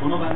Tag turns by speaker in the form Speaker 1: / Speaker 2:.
Speaker 1: uno va